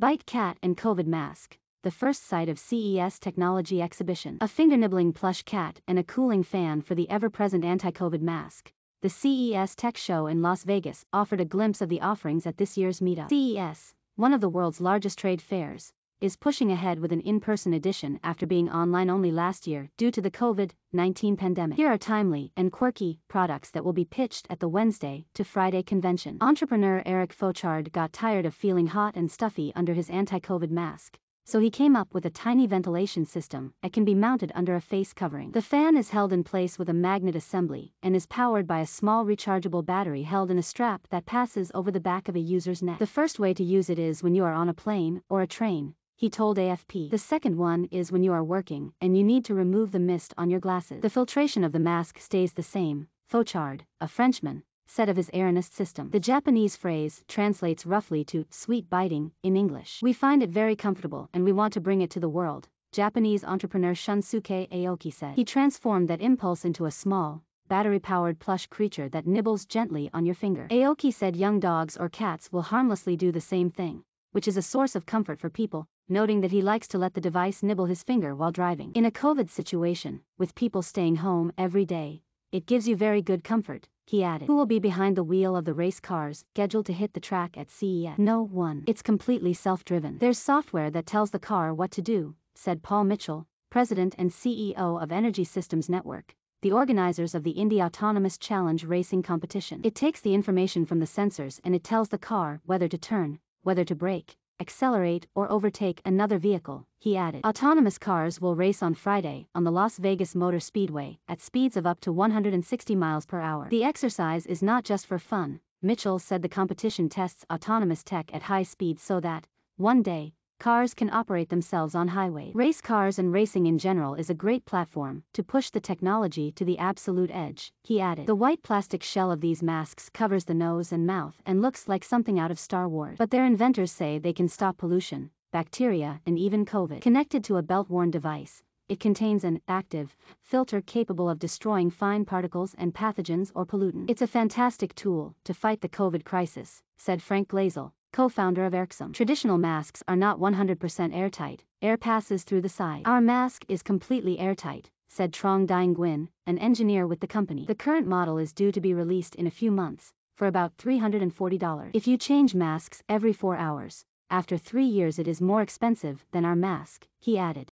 Bite Cat and COVID Mask. The first sight of CES technology exhibition. A finger-nibbling plush cat and a cooling fan for the ever-present anti-COVID mask. The CES Tech Show in Las Vegas offered a glimpse of the offerings at this year's meetup. CES, one of the world's largest trade fairs, is pushing ahead with an in-person edition after being online only last year due to the COVID-19 pandemic. Here are timely and quirky products that will be pitched at the Wednesday to Friday convention. Entrepreneur Eric Fauchard got tired of feeling hot and stuffy under his anti-COVID mask. So he came up with a tiny ventilation system that can be mounted under a face covering. The fan is held in place with a magnet assembly and is powered by a small rechargeable battery held in a strap that passes over the back of a user's neck. The first way to use it is when you are on a plane or a train, he told AFP. The second one is when you are working and you need to remove the mist on your glasses. The filtration of the mask stays the same, Fauchard, a Frenchman, said of his Aranist system. The Japanese phrase translates roughly to sweet biting in English. We find it very comfortable and we want to bring it to the world, Japanese entrepreneur Shunsuke Aoki said. He transformed that impulse into a small, battery-powered plush creature that nibbles gently on your finger. Aoki said young dogs or cats will harmlessly do the same thing, which is a source of comfort for people, noting that he likes to let the device nibble his finger while driving. In a COVID situation, with people staying home every day, it gives you very good comfort, he added. Who will be behind the wheel of the race cars scheduled to hit the track at CES? No one. It's completely self-driven. There's software that tells the car what to do, said Paul Mitchell, president and CEO of Energy Systems Network, the organizers of the Indy Autonomous Challenge racing competition. It takes the information from the sensors and it tells the car whether to turn, whether to brake, accelerate or overtake another vehicle, he added. Autonomous cars will race on Friday on the Las Vegas Motor Speedway at speeds of up to 160 miles per hour. The exercise is not just for fun, Mitchell said the competition tests autonomous tech at high speeds so that, one day, cars can operate themselves on highways. Race cars and racing in general is a great platform to push the technology to the absolute edge, he added. The white plastic shell of these masks covers the nose and mouth and looks like something out of Star Wars. But their inventors say they can stop pollution, bacteria, and even COVID. Connected to a belt-worn device, it contains an active filter capable of destroying fine particles and pathogens or pollutants. It's a fantastic tool to fight the COVID crisis, said Frank Glazel, co-founder of Airxom. Traditional masks are not 100% airtight, air passes through the side. Our mask is completely airtight, said Trong Dinh Nguyen, an engineer with the company. The current model is due to be released in a few months, for about $340. If you change masks every four hours, after three years it is more expensive than our mask, he added.